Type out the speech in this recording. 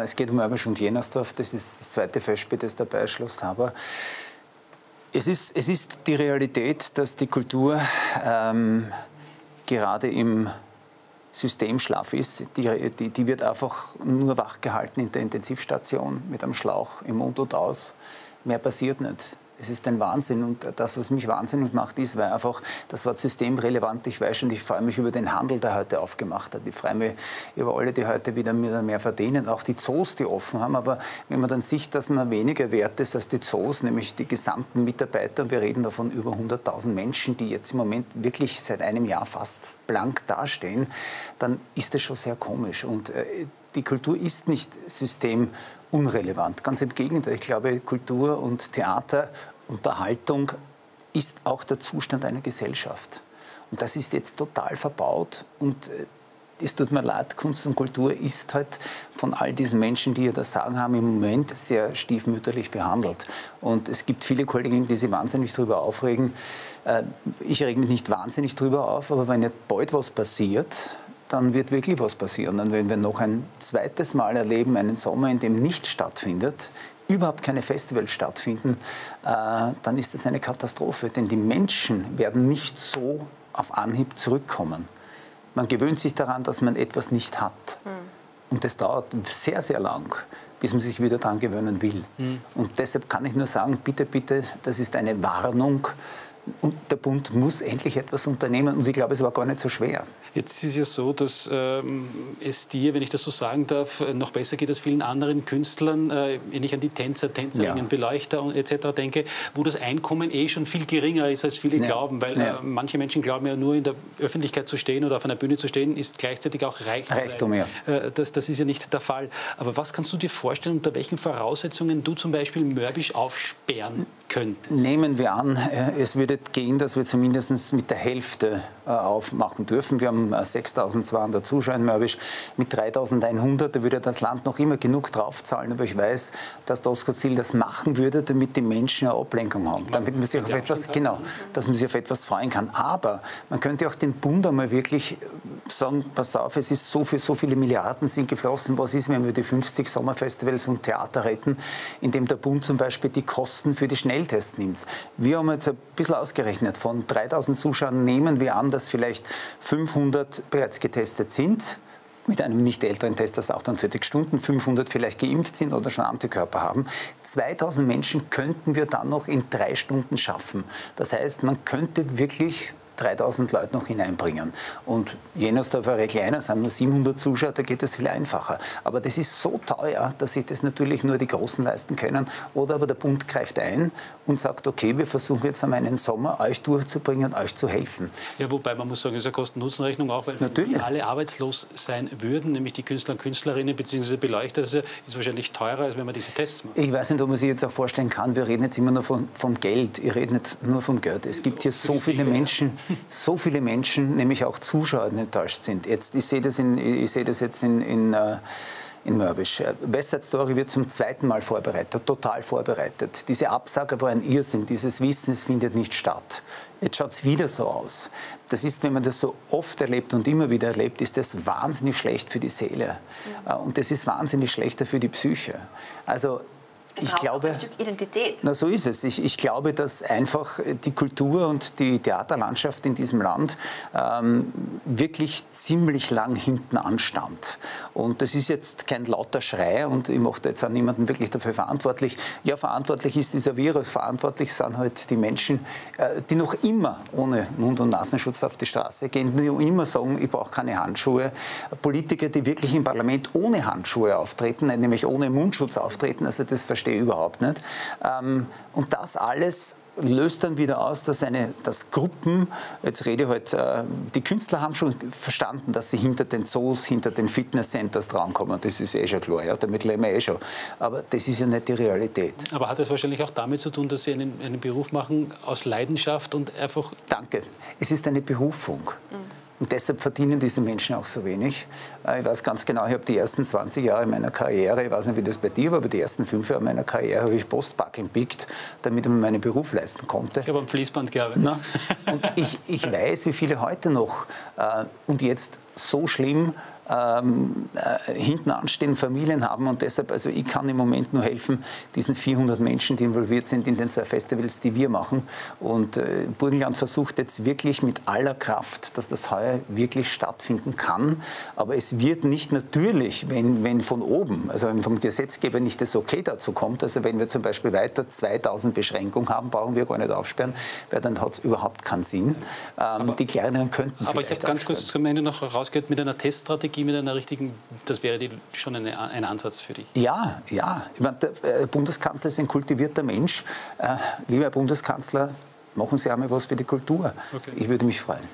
Es geht um Mörbisch und Jenersdorf. Das ist das zweite Festspiel, das dabei Schloss Taber. Es ist, es ist die Realität, dass die Kultur ähm, gerade im Systemschlaf ist. Die, die, die wird einfach nur wachgehalten in der Intensivstation mit einem Schlauch im Mund und aus. Mehr passiert nicht es ist ein Wahnsinn. Und das, was mich wahnsinnig macht, ist, weil einfach, das war systemrelevant. Ich weiß schon, ich freue mich über den Handel, der heute aufgemacht hat. Ich freue mich über alle, die heute wieder mehr verdienen. Auch die Zoos, die offen haben. Aber wenn man dann sieht, dass man weniger wert ist als die Zoos, nämlich die gesamten Mitarbeiter, wir reden davon über 100.000 Menschen, die jetzt im Moment wirklich seit einem Jahr fast blank dastehen, dann ist das schon sehr komisch. Und äh, die Kultur ist nicht systemunrelevant. Ganz im Gegenteil. Ich glaube, Kultur und Theater Unterhaltung ist auch der Zustand einer Gesellschaft. Und das ist jetzt total verbaut und äh, es tut mir leid, Kunst und Kultur ist halt von all diesen Menschen, die hier das Sagen haben, im Moment sehr stiefmütterlich behandelt. Und es gibt viele Kollegen, die sich wahnsinnig darüber aufregen. Äh, ich rege mich nicht wahnsinnig darüber auf, aber wenn bald was passiert, dann wird wirklich was passieren. Und wenn wir noch ein zweites Mal erleben, einen Sommer, in dem nichts stattfindet, überhaupt keine Festivals stattfinden, äh, dann ist das eine Katastrophe. Denn die Menschen werden nicht so auf Anhieb zurückkommen. Man gewöhnt sich daran, dass man etwas nicht hat. Mhm. Und das dauert sehr, sehr lang, bis man sich wieder daran gewöhnen will. Mhm. Und deshalb kann ich nur sagen, bitte, bitte, das ist eine Warnung. Und der Bund muss endlich etwas unternehmen. Und ich glaube, es war gar nicht so schwer. Jetzt ist es ja so, dass ähm, es dir, wenn ich das so sagen darf, noch besser geht als vielen anderen Künstlern, äh, wenn ich an die Tänzer, Tänzerinnen, ja. Beleuchter etc. denke, wo das Einkommen eh schon viel geringer ist, als viele ja. glauben. Weil ja. äh, manche Menschen glauben ja nur in der Öffentlichkeit zu stehen oder auf einer Bühne zu stehen, ist gleichzeitig auch reich Reichtum. Ja. Äh, das, das ist ja nicht der Fall. Aber was kannst du dir vorstellen, unter welchen Voraussetzungen du zum Beispiel Mörbisch aufsperren könntest? Nehmen wir an, äh, es würde gehen, dass wir zumindest mit der Hälfte äh, aufmachen dürfen. Wir haben 6.200 äh, Zuschauer in Mörbisch mit 3.100. Da würde das Land noch immer genug draufzahlen. Aber ich weiß, dass das Ziel das machen würde, damit die Menschen eine Ablenkung haben. Damit man sich auf etwas, genau, dass man sich auf etwas freuen kann. Aber man könnte auch den Bund einmal wirklich sagen, pass auf, es ist so viel, so viele Milliarden sind geflossen. Was ist, wenn wir die 50 Sommerfestivals und Theater retten, indem der Bund zum Beispiel die Kosten für die Schnelltests nimmt? Wir haben jetzt ein bisschen ausgerechnet, von 3000 Zuschauern nehmen wir an, dass vielleicht 500 bereits getestet sind mit einem nicht älteren Test, das 48 Stunden, 500 vielleicht geimpft sind oder schon Antikörper haben. 2000 Menschen könnten wir dann noch in drei Stunden schaffen. Das heißt, man könnte wirklich 3000 Leute noch hineinbringen. Und Jenersdorf wäre kleiner, sind nur 700 Zuschauer, da geht es viel einfacher. Aber das ist so teuer, dass sich das natürlich nur die Großen leisten können. Oder aber der Bund greift ein und sagt, okay, wir versuchen jetzt einmal einen Sommer euch durchzubringen, euch zu helfen. Ja, wobei man muss sagen, es ist eine Kosten-Nutzen-Rechnung auch, weil natürlich. alle arbeitslos sein würden, nämlich die Künstler und Künstlerinnen bzw. Beleuchter, das ist wahrscheinlich teurer, als wenn man diese Tests macht. Ich weiß nicht, ob man sich jetzt auch vorstellen kann, wir reden jetzt immer nur von, vom Geld, ich rede nicht nur vom Geld. Es gibt hier so viele Menschen, so viele Menschen, nämlich auch Zuschauer, enttäuscht sind. Jetzt, ich sehe das, in, ich sehe das jetzt in, in uh, in Mörbisch. West Side Story wird zum zweiten Mal vorbereitet, total vorbereitet. Diese Absage war ein Irrsinn, dieses Wissen, es findet nicht statt. Jetzt schaut es wieder so aus. Das ist, wenn man das so oft erlebt und immer wieder erlebt, ist das wahnsinnig schlecht für die Seele. Mhm. Und das ist wahnsinnig schlechter für die Psyche. Also es ich glaube, ein Stück Identität. Na, so ist es. Ich, ich, glaube, dass einfach die Kultur und die Theaterlandschaft in diesem Land ähm, wirklich ziemlich lang hinten anstand. Und das ist jetzt kein lauter Schrei und ich mache jetzt auch niemanden wirklich dafür verantwortlich. Ja, verantwortlich ist dieser Virus, verantwortlich sind halt die Menschen, äh, die noch immer ohne Mund- und Nasenschutz auf die Straße gehen, die noch immer sagen, ich brauche keine Handschuhe. Politiker, die wirklich im Parlament ohne Handschuhe auftreten, nämlich ohne Mundschutz auftreten, also das verstehe ich überhaupt nicht. Ähm, und das alles löst dann wieder aus, dass, eine, dass Gruppen, jetzt rede ich halt, äh, die Künstler haben schon verstanden, dass sie hinter den Zoos, hinter den Fitnesscenters drankommen. Das ist eh schon klar, ja, damit leben wir eh schon. Aber das ist ja nicht die Realität. Aber hat das wahrscheinlich auch damit zu tun, dass Sie einen, einen Beruf machen aus Leidenschaft und einfach... Danke. Es ist eine Berufung. Mhm. Und deshalb verdienen diese Menschen auch so wenig. Äh, ich weiß ganz genau, ich habe die ersten 20 Jahre meiner Karriere, ich weiß nicht, wie das bei dir war, aber die ersten fünf Jahre meiner Karriere habe ich Postbackeln pickt, damit ich mir meinen Beruf leisten konnte. Ich habe am Fließband gearbeitet. Na, und ich, ich weiß, wie viele heute noch, äh, und jetzt so schlimm, ähm, äh, hinten anstehen, Familien haben und deshalb, also ich kann im Moment nur helfen, diesen 400 Menschen, die involviert sind in den zwei Festivals, die wir machen. Und äh, Burgenland versucht jetzt wirklich mit aller Kraft, dass das heuer wirklich stattfinden kann. Aber es wird nicht natürlich, wenn, wenn von oben, also wenn vom Gesetzgeber nicht das Okay dazu kommt, also wenn wir zum Beispiel weiter 2000 Beschränkungen haben, brauchen wir gar nicht aufsperren, weil dann hat es überhaupt keinen Sinn. Ähm, aber, die kleineren könnten Aber ich habe ganz kurz zum Ende noch rausgehört mit einer Teststrategie Strategie mit einer richtigen, das wäre die, schon eine, ein Ansatz für dich. Ja, ja. Ich meine, der äh, Bundeskanzler ist ein kultivierter Mensch. Äh, lieber Herr Bundeskanzler, machen Sie einmal was für die Kultur. Okay. Ich würde mich freuen.